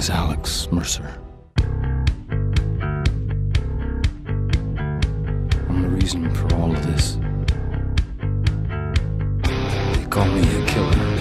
is Alex Mercer. I'm the reason for all of this. They call me a killer,